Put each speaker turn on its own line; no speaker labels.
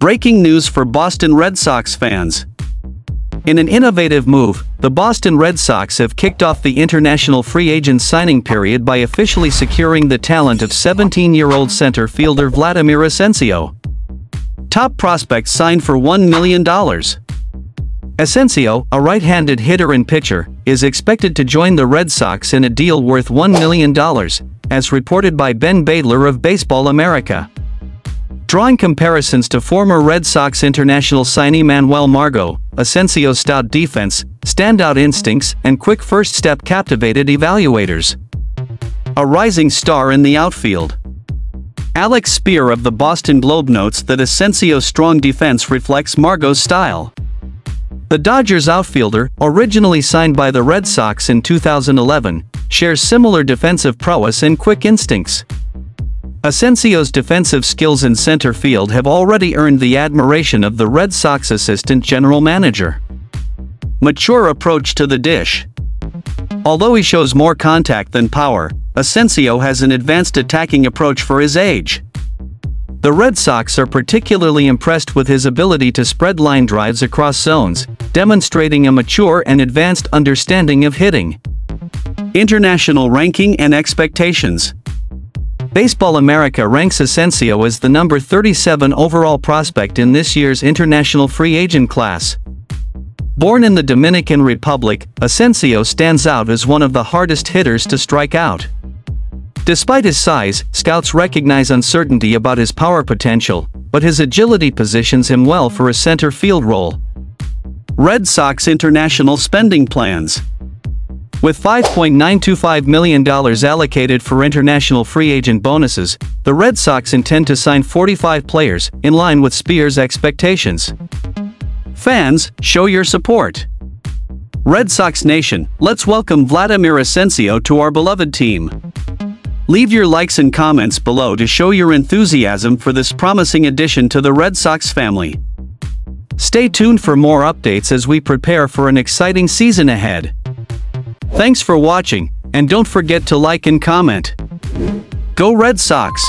Breaking news for Boston Red Sox fans. In an innovative move, the Boston Red Sox have kicked off the international free agent signing period by officially securing the talent of 17-year-old center fielder Vladimir Asencio. Top prospects signed for $1 million. Asencio, a right-handed hitter and pitcher, is expected to join the Red Sox in a deal worth $1 million, as reported by Ben Badler of Baseball America. Drawing comparisons to former Red Sox international signee Manuel Margot, Asencio's stout defense, standout instincts, and quick first step captivated evaluators. A rising star in the outfield. Alex Speier of the Boston Globe notes that Asencio's strong defense reflects Margot's style. The Dodgers outfielder, originally signed by the Red Sox in 2011, shares similar defensive prowess and quick instincts. Asencio's defensive skills in center field have already earned the admiration of the Red Sox assistant general manager. Mature approach to the dish. Although he shows more contact than power, Asencio has an advanced attacking approach for his age. The Red Sox are particularly impressed with his ability to spread line drives across zones, demonstrating a mature and advanced understanding of hitting. International ranking and expectations. Baseball America ranks Asencio as the number 37 overall prospect in this year's international free agent class. Born in the Dominican Republic, Asencio stands out as one of the hardest hitters to strike out. Despite his size, scouts recognize uncertainty about his power potential, but his agility positions him well for a center field role. Red Sox international spending plans. With $5.925 million allocated for international free agent bonuses, the Red Sox intend to sign 45 players, in line with Spears' expectations. Fans, show your support. Red Sox Nation, let's welcome Vladimir Asencio to our beloved team. Leave your likes and comments below to show your enthusiasm for this promising addition to the Red Sox family. Stay tuned for more updates as we prepare for an exciting season ahead. Thanks for watching, and don't forget to like and comment. Go Red Sox!